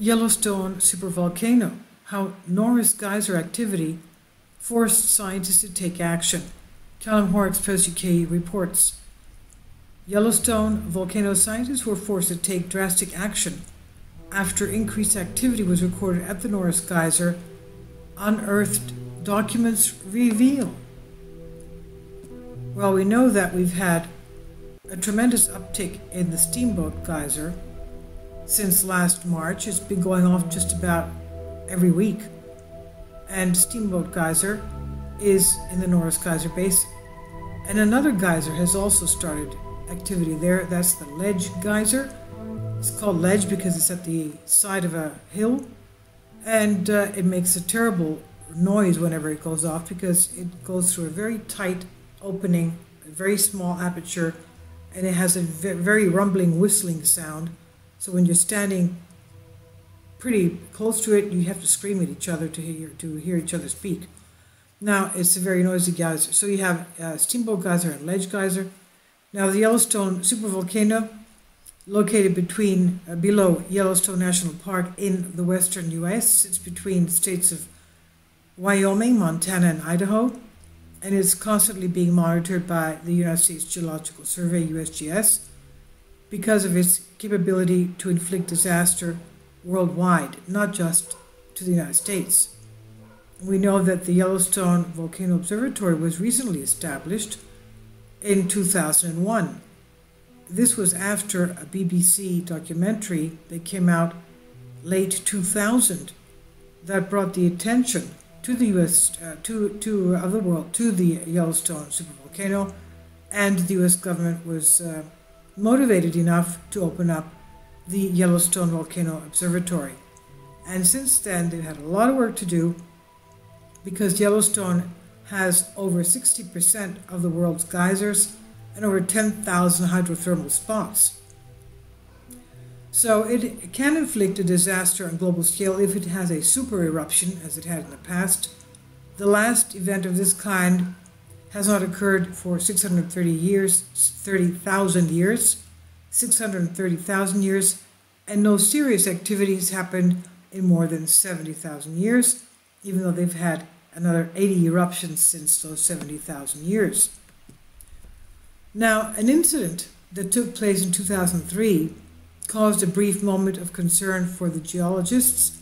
Yellowstone supervolcano, how Norris geyser activity forced scientists to take action. Callum Hoare Express UK reports. Yellowstone volcano scientists were forced to take drastic action after increased activity was recorded at the Norris geyser. Unearthed documents reveal. Well, we know that we've had a tremendous uptick in the Steamboat geyser since last March. It's been going off just about every week. And Steamboat Geyser is in the Norris Geyser Basin. And another geyser has also started activity there. That's the Ledge Geyser. It's called Ledge because it's at the side of a hill. And uh, it makes a terrible noise whenever it goes off because it goes through a very tight opening, a very small aperture, and it has a very rumbling, whistling sound. So when you're standing pretty close to it, you have to scream at each other to hear to hear each other speak. Now it's a very noisy geyser. So you have uh, Steamboat Geyser and Ledge Geyser. Now the Yellowstone supervolcano, located between uh, below Yellowstone National Park in the western U.S., it's between states of Wyoming, Montana, and Idaho, and is constantly being monitored by the United States Geological Survey (USGS) because of its capability to inflict disaster worldwide, not just to the United States. We know that the Yellowstone Volcano Observatory was recently established in 2001. This was after a BBC documentary that came out late 2000 that brought the attention to the U.S. Uh, to to of the world to the Yellowstone supervolcano, and the U.S. government was uh, motivated enough to open up the Yellowstone Volcano Observatory. And since then, they've had a lot of work to do because Yellowstone has over 60% of the world's geysers and over 10,000 hydrothermal spots. So it can inflict a disaster on global scale if it has a super eruption, as it had in the past. The last event of this kind has not occurred for 630 years, 30,000 years, 630,000 years, and no serious activity has happened in more than 70,000 years, even though they've had another 80 eruptions since those 70,000 years. Now, an incident that took place in 2003 caused a brief moment of concern for the geologists.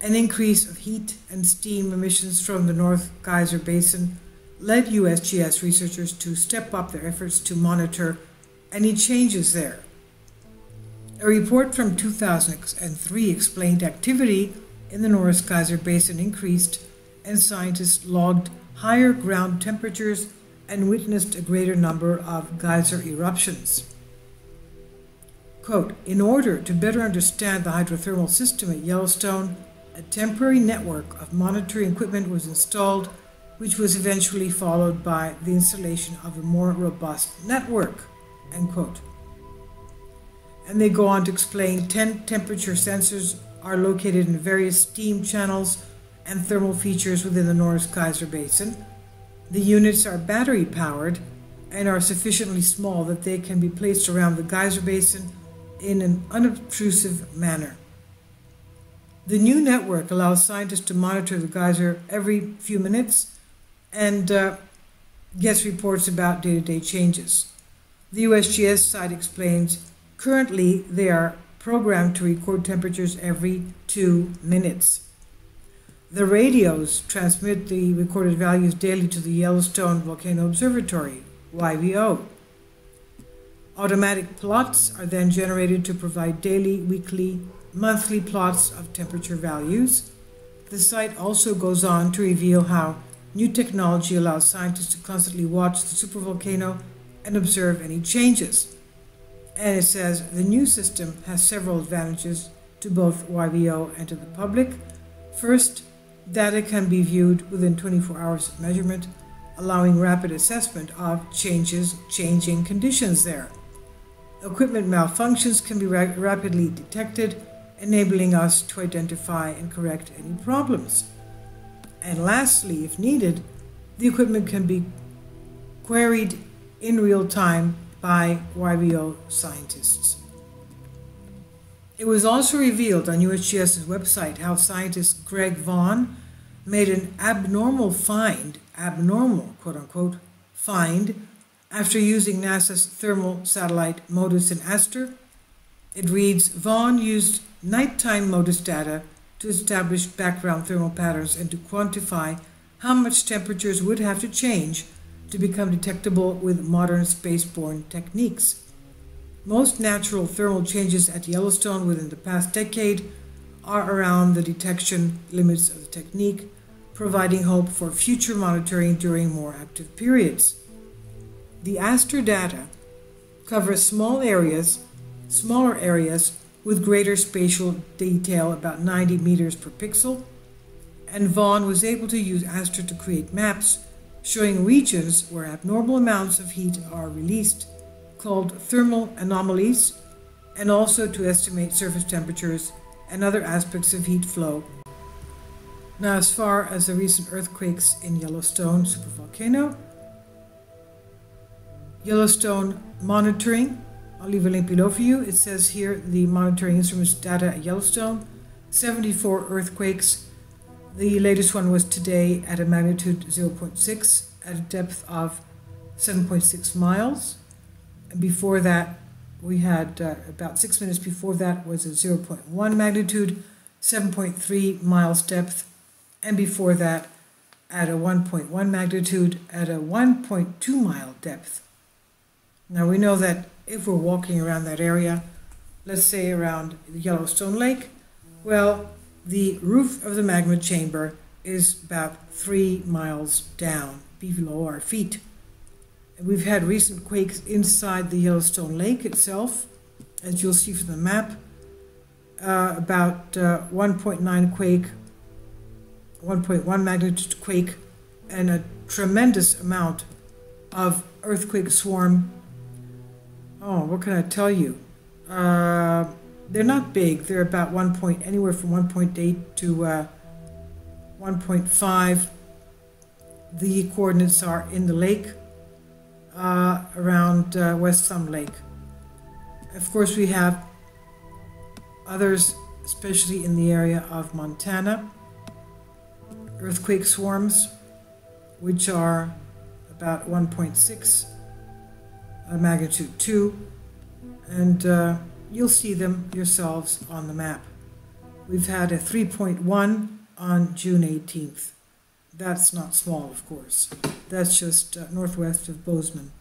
An increase of heat and steam emissions from the Norris Geyser Basin led USGS researchers to step up their efforts to monitor any changes there. A report from 2003 explained activity in the Norris Geyser Basin increased, and scientists logged higher ground temperatures and witnessed a greater number of geyser eruptions. Quote, in order to better understand the hydrothermal system at Yellowstone, a temporary network of monitoring equipment was installed, which was eventually followed by the installation of a more robust network. End quote. And they go on to explain 10 temperature sensors are located in various steam channels and thermal features within the Norris Geyser Basin. The units are battery powered and are sufficiently small that they can be placed around the geyser basin in an unobtrusive manner. The new network allows scientists to monitor the geyser every few minutes and uh, gets reports about day to day changes. The USGS site explains currently they are programmed to record temperatures every two minutes. The radios transmit the recorded values daily to the Yellowstone Volcano Observatory, YVO. Automatic plots are then generated to provide daily, weekly, monthly plots of temperature values. The site also goes on to reveal how new technology allows scientists to constantly watch the supervolcano and observe any changes. And it says the new system has several advantages to both YVO and to the public. First, data can be viewed within 24 hours of measurement, allowing rapid assessment of changes, changing conditions there. Equipment malfunctions can be ra- rapidly detected, enabling us to identify and correct any problems. And lastly, if needed, the equipment can be queried in real time by YVO scientists. It was also revealed on USGS's website how scientist Greg Vaughan made an abnormal find, abnormal, quote unquote, find after using NASA's thermal satellite MODIS and ASTER. It reads Vaughan used nighttime MODIS data to establish background thermal patterns and to quantify how much temperatures would have to change to become detectable with modern spaceborne techniques. Most natural thermal changes at Yellowstone within the past decade are around the detection limits of the technique, providing hope for future monitoring during more active periods. The ASTER data covers small areas, smaller areas with greater spatial detail, about 90 meters per pixel, and Vaughan was able to use ASTER to create maps showing regions where abnormal amounts of heat are released called thermal anomalies and also to estimate surface temperatures and other aspects of heat flow. Now, as far as the recent earthquakes in Yellowstone supervolcano, Yellowstone monitoring, I'll leave a link below for you. It says here the monitoring instruments data at Yellowstone, 74 earthquakes. The latest one was today at a magnitude 0.6 at a depth of 7.6 miles. Before that, we had uh, about six minutes before that was a 0.1 magnitude, 7.3 miles depth, and before that, at a 1.1 magnitude at a 1.2 mile depth. Now we know that if we're walking around that area, let's say around Yellowstone Lake, well, the roof of the magma chamber is about three miles down below our feet. We've had recent quakes inside the Yellowstone Lake itself, as you'll see from the map. Uh, about uh, 1.9 quake, 1.1 magnitude quake, and a tremendous amount of earthquake swarm. Oh, what can I tell you? Uh, they're not big. They're about 1 point, anywhere from 1.8 to uh, 1.5. The coordinates are in the lake uh, around uh, West Thumb Lake. Of course, we have others, especially in the area of Montana, earthquake swarms, which are about 1.6 uh, magnitude 2, and uh, you'll see them yourselves on the map. We've had a 3.1 on June 18th. That's not small, of course. That's just uh, northwest of Bozeman.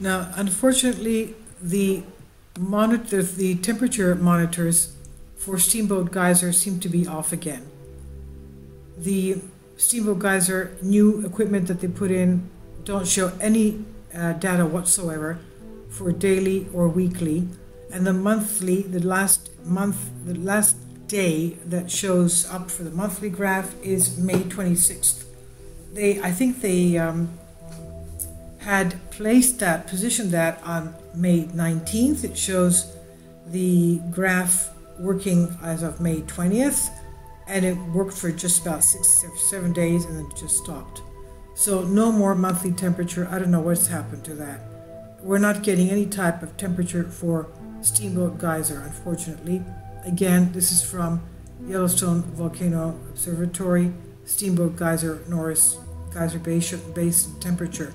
Now, unfortunately, the monitor, the temperature monitors for Steamboat Geyser seem to be off again. The Steamboat Geyser new equipment that they put in don't show any uh, data whatsoever for daily or weekly and the monthly, the last month, the last day that shows up for the monthly graph is May 26th. They, I think they um, had placed that, positioned that on May 19th. It shows the graph working as of May 20th, and it worked for just about six or seven days and then just stopped. So no more monthly temperature. I don't know what's happened to that. We're not getting any type of temperature for Steamboat Geyser, unfortunately. Again, this is from Yellowstone Volcano Observatory, Steamboat Geyser Norris Geyser Basin temperature.